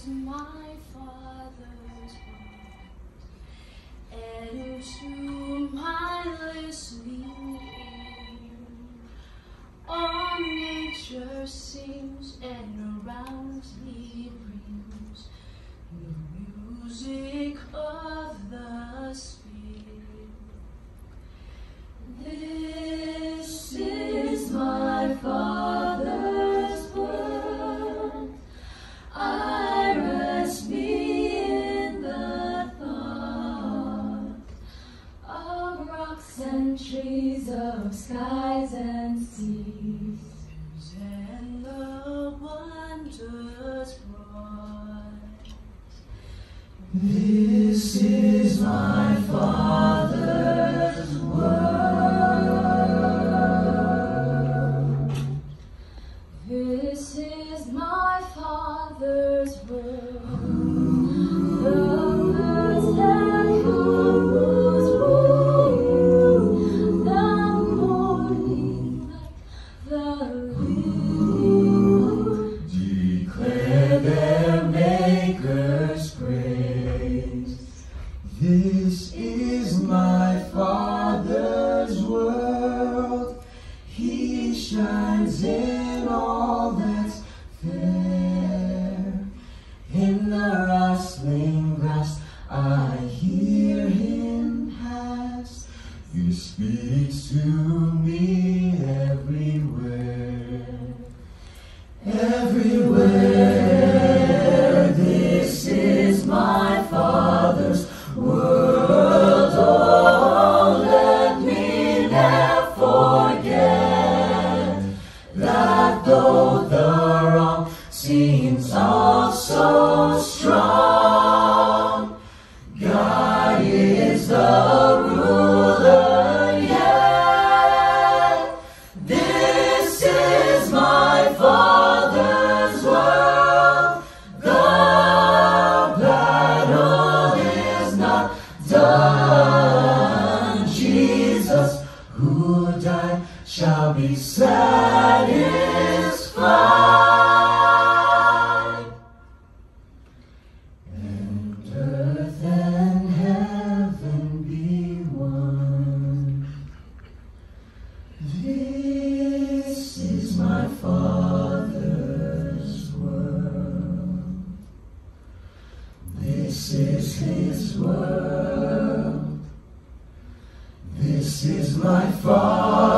is my Father's word, and to my listening all nature sings, and around me of skies and seas, and the wonders wrought. This is my Father's word. This is their Maker's praise. This is my Father's world. He shines in Jesus, who died, shall be saved. my Father.